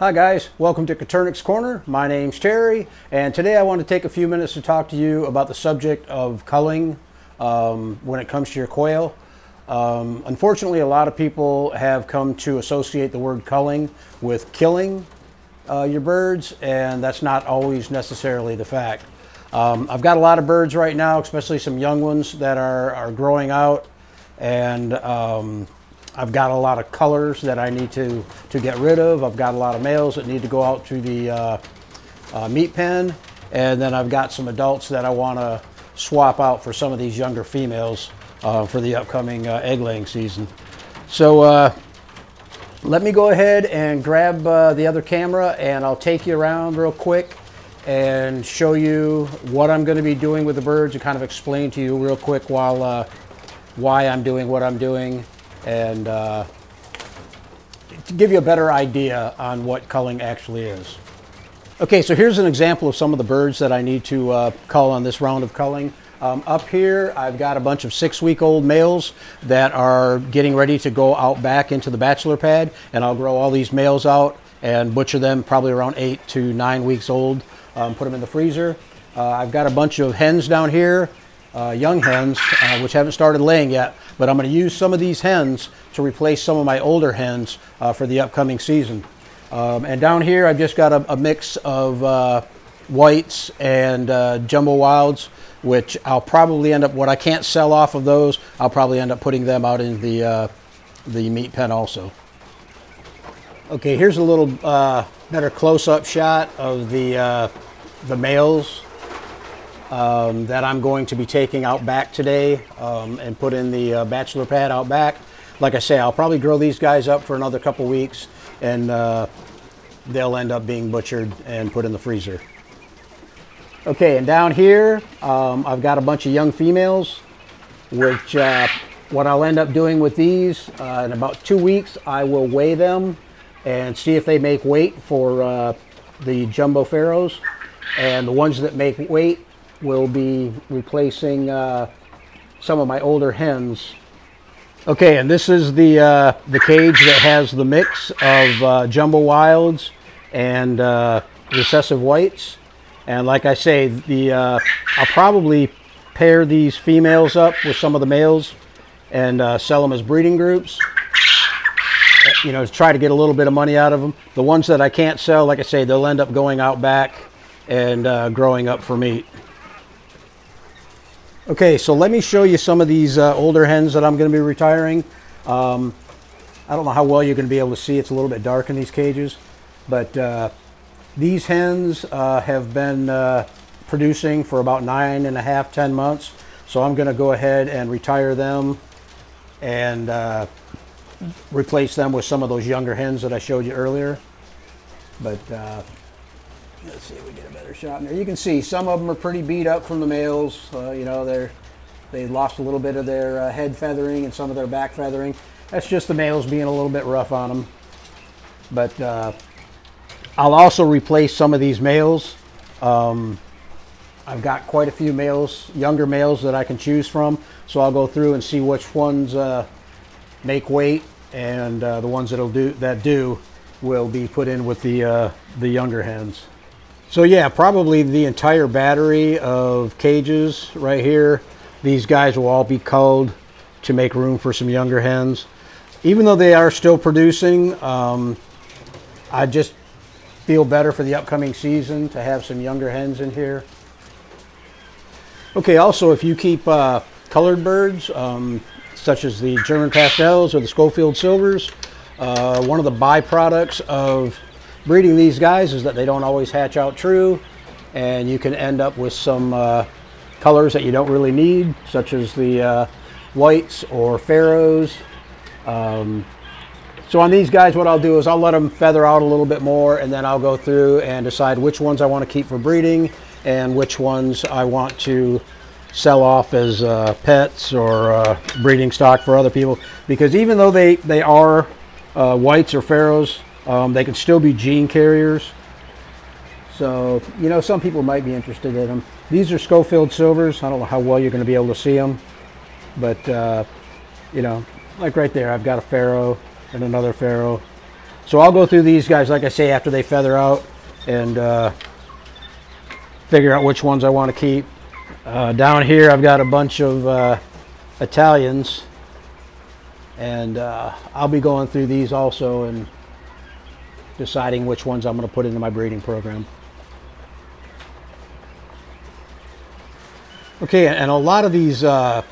Hi guys, welcome to Coturnix Corner. My name's Terry, and today I want to take a few minutes to talk to you about the subject of culling um, when it comes to your quail. Um, unfortunately, a lot of people have come to associate the word culling with killing uh, your birds, and that's not always necessarily the fact. Um, I've got a lot of birds right now, especially some young ones that are, are growing out, and um, I've got a lot of colors that I need to, to get rid of. I've got a lot of males that need to go out to the uh, uh, meat pen. And then I've got some adults that I want to swap out for some of these younger females uh, for the upcoming uh, egg laying season. So uh, let me go ahead and grab uh, the other camera and I'll take you around real quick and show you what I'm going to be doing with the birds and kind of explain to you real quick while why I'm doing what I'm doing and uh, to give you a better idea on what culling actually is. Okay, so here's an example of some of the birds that I need to uh, cull on this round of culling. Um, up here, I've got a bunch of six-week-old males that are getting ready to go out back into the bachelor pad, and I'll grow all these males out and butcher them probably around eight to nine weeks old, um, put them in the freezer. Uh, I've got a bunch of hens down here uh, young hens, uh, which haven't started laying yet, but I'm going to use some of these hens to replace some of my older hens uh, for the upcoming season. Um, and down here, I've just got a, a mix of uh, whites and uh, jumbo wilds, which I'll probably end up, what I can't sell off of those, I'll probably end up putting them out in the, uh, the meat pen also. Okay, here's a little better close-up shot of the, the males um, that I'm going to be taking out back today um, and put in the uh, bachelor pad out back. Like I say, I'll probably grow these guys up for another couple weeks and uh, they'll end up being butchered and put in the freezer. Okay, and down here, um, I've got a bunch of young females, which uh, what I'll end up doing with these, uh, in about two weeks, I will weigh them and see if they make weight for uh, the jumbo pharaohs. And the ones that make weight, will be replacing uh, some of my older hens. Okay, and this is the, uh, the cage that has the mix of uh, jumbo wilds and uh, recessive whites. And like I say, the uh, I'll probably pair these females up with some of the males and uh, sell them as breeding groups. You know, try to get a little bit of money out of them. The ones that I can't sell, like I say, they'll end up going out back and growing up for meat. Okay, so let me show you some of these uh, older hens that I'm going to be retiring. Um, I don't know how well you're going to be able to see. It's a little bit dark in these cages. But uh, these hens uh, have been uh, producing for about nine and a half, ten months. So I'm going to go ahead and retire them and uh, replace them with some of those younger hens that I showed you earlier. But uh, Let's see if we get a better shot in there. You can see some of them are pretty beat up from the males. Uh, you know, they're they lost a little bit of their uh, head feathering and some of their back feathering. That's just the males being a little bit rough on them. But uh, I'll also replace some of these males. Um, I've got quite a few males, younger males that I can choose from. So I'll go through and see which ones uh, make weight and uh, the ones that'll do that do will be put in with the uh, the younger hens. So yeah, probably the entire battery of cages right here. These guys will all be culled to make room for some younger hens. Even though they are still producing, um, I just feel better for the upcoming season to have some younger hens in here. Okay, also if you keep uh, colored birds, um, such as the German pastels or the Schofield silvers, uh, one of the byproducts of breeding these guys is that they don't always hatch out true and you can end up with some uh, colors that you don't really need such as the uh, whites or pharaohs um, so on these guys what I'll do is I'll let them feather out a little bit more and then I'll go through and decide which ones I want to keep for breeding and which ones I want to sell off as uh, pets or uh, breeding stock for other people. Because even though they they are uh, whites or pharaohs um, they can still be gene carriers. So, you know, some people might be interested in them. These are Schofield Silvers. I don't know how well you're going to be able to see them. But, uh, you know, like right there, I've got a Pharaoh and another Pharaoh. So I'll go through these guys, like I say, after they feather out and uh, figure out which ones I want to keep. Uh, down here, I've got a bunch of uh, Italians, and uh, I'll be going through these also and deciding which ones I'm going to put into my breeding program. Okay, and a lot of these uh,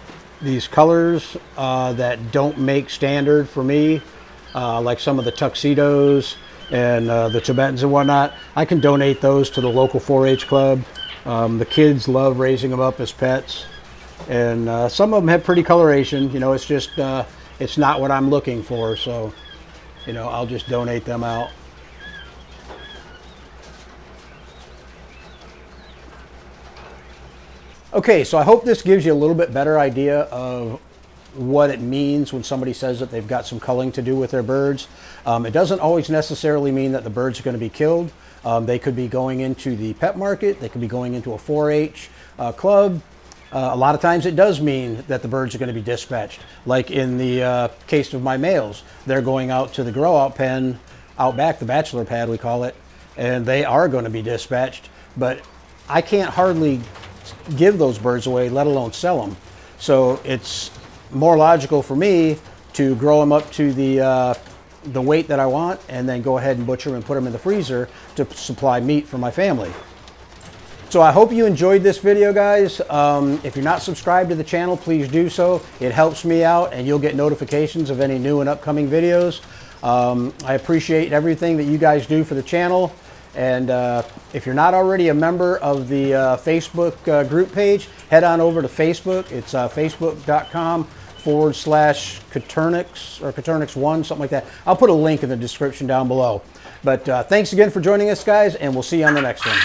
these colors uh, that don't make standard for me, uh, like some of the tuxedos and uh, the Tibetans and whatnot, I can donate those to the local 4-H club. Um, the kids love raising them up as pets, and uh, some of them have pretty coloration. You know, it's just uh, it's not what I'm looking for, so you know I'll just donate them out. Okay, so I hope this gives you a little bit better idea of what it means when somebody says that they've got some culling to do with their birds. Um, it doesn't always necessarily mean that the birds are going to be killed. Um, they could be going into the pet market, they could be going into a 4-H uh, club. Uh, a lot of times it does mean that the birds are going to be dispatched. Like in the uh, case of my males, they're going out to the grow out pen out back, the bachelor pad we call it, and they are going to be dispatched. But I can't hardly give those birds away, let alone sell them. So it's more logical for me to grow them up to the uh, the weight that I want and then go ahead and butcher them and put them in the freezer to supply meat for my family. So I hope you enjoyed this video guys. Um, if you're not subscribed to the channel, please do so. It helps me out and you'll get notifications of any new and upcoming videos. Um, I appreciate everything that you guys do for the channel. And uh, if you're not already a member of the uh, Facebook uh, group page, head on over to Facebook. It's uh, facebook.com forward slash Coturnix or Coturnix1, something like that. I'll put a link in the description down below. But uh, thanks again for joining us, guys, and we'll see you on the next one.